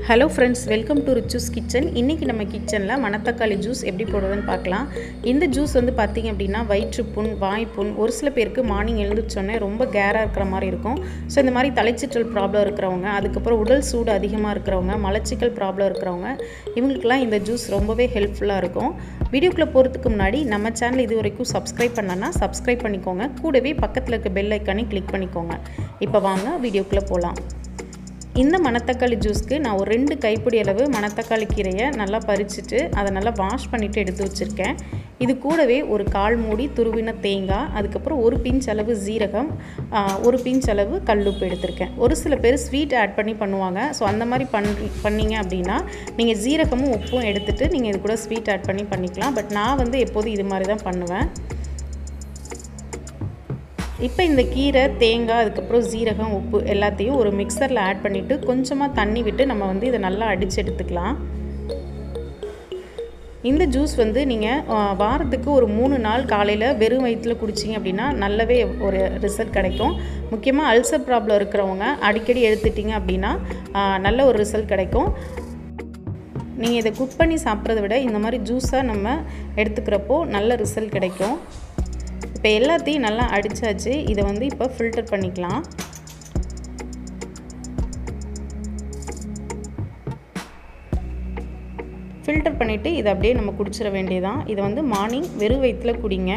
Hello friends welcome to Richu's kitchen இன்றைக்கி நம்ம கிச்சனில் மணத்தக்காளி ஜூஸ் எப்படி போடுறதுன்னு பார்க்கலாம். இந்த ஜூஸ் வந்து பார்த்திங்க அப்படின்னா வயிற்றுப்புண் வாய்ப்புண் ஒரு சில பேருக்கு மார்னிங் எழுந்திரிச்சோன்னே ரொம்ப கேராக இருக்கிற மாதிரி இருக்கும். ஸோ இந்த மாதிரி தலைச்சிற்றல் ப்ராப்ளம் இருக்கிறவங்க அதுக்கப்புறம் உடல் சூடு அதிகமாக இருக்கிறவங்க மலச்சிக்கல் ப்ராப்ளம் இருக்கிறவங்க இவங்களுக்குலாம் இந்த ஜூஸ் ரொம்பவே ஹெல்ப்ஃபுல்லாக இருக்கும். வீடியோக்குள்ளே போகிறதுக்கு முன்னாடி நம்ம சேனல் இது வரைக்கும் சப்ஸ்கிரைப் பண்ணனா சப்ஸ்கிரைப் பண்ணிக்கோங்க. கூடவே பக்கத்தில் இருக்க பெல் ஐக்கானே கிளிக் பண்ணிக்கோங்க. இப்போ வாங்க வீடியோக்குள்ளே போகலாம் இந்த மணத்தக்காளி ஜூஸ்க்கு நான் ஒரு ரெண்டு கைப்பிடி அளவு மணத்தக்காளி கீரையை நல்லா பறிச்சுட்டு அதை நல்லா வாஷ் பண்ணிவிட்டு எடுத்து வச்சுருக்கேன். இது கூடவே ஒரு கால் மூடி துருவின தேங்காய் அதுக்கப்புறம் ஒரு பிஞ்ச் அளவு ஜீரகம் ஒரு பிஞ்ச் அளவு கல்லுப்பு எடுத்திருக்கேன். ஒரு சில பேர் ஸ்வீட் ஆட் பண்ணி பண்ணுவாங்க. ஸோ அந்த மாதிரி பண்ணி பண்ணீங்க அப்படின்னா நீங்கள் ஜீரகமும் உப்பும் எடுத்துகிட்டு நீங்கள் இது கூட ஸ்வீட் ஆட் பண்ணி பண்ணிக்கலாம். பட் நான் வந்து எப்போதும் இது மாதிரி தான் பண்ணுவேன். இப்போ இந்த கீரை தேங்காய் அதுக்கப்புறம் ஜீரகம் உப்பு எல்லாத்தையும் ஒரு மிக்சரில் ஆட் பண்ணிவிட்டு கொஞ்சமாக தண்ணி விட்டு நம்ம வந்து இதை நல்லா அடித்து எடுத்துக்கலாம். இந்த ஜூஸ் வந்து நீங்கள் வாரத்துக்கு ஒரு மூணு நாள் காலையில் வெறும் வயிற்றில் குடிச்சிங்க அப்படின்னா நல்லாவே ஒரு ரிசல்ட் கிடைக்கும். முக்கியமாக அல்சர் ப்ராப்ளம் இருக்கிறவங்க அடிக்கடி எடுத்துட்டிங்க அப்படின்னா நல்ல ஒரு ரிசல்ட் கிடைக்கும். நீங்கள் இதை குக் பண்ணி சாப்பிட்றத விட இந்த மாதிரி ஜூஸாக நம்ம எடுத்துக்கிறப்போ நல்ல ரிசல்ட் கிடைக்கும். இப்போ எல்லாத்தையும் நல்லா அடித்தாச்சு இதை வந்து இப்போ ஃபில்டர் பண்ணிக்கலாம். ஃபில்டர் பண்ணிவிட்டு இதை அப்படியே நம்ம குடிச்சிட வேண்டியதான் இதை வந்து மார்னிங் வெறும் வயிற்றில் குடிங்க.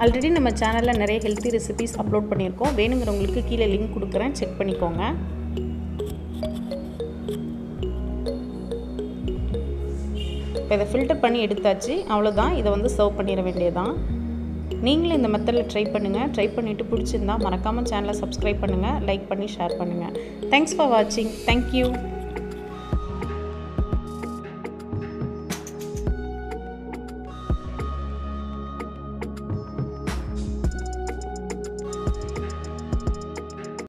ஆல்ரெடி நம்ம சேனலில் நிறைய ஹெல்த்தி ரெசிபிஸ் அப்லோட் பண்ணியிருக்கோம். வேணுங்கிறவங்களுக்கு கீழே லிங்க் கொடுக்குறேன். செக் பண்ணிக்கோங்க. இப்போ இதை ஃபில்டர் பண்ணி எடுத்தாச்சு. அவ்வளோதான் இதை வந்து சர்வ் பண்ணிட வேண்டியதான் நீங்களும் இந்த மெத்தடில் ட்ரை பண்ணுங்கள் ட்ரை பண்ணிவிட்டு பிடிச்சிருந்தா மறக்காமல் சேனலை சப்ஸ்கிரைப் பண்ணுங்கள் லைக் பண்ணி ஷேர் பண்ணுங்கள் தேங்க்ஸ் ஃபார் வாட்சிங் தேங்க்யூ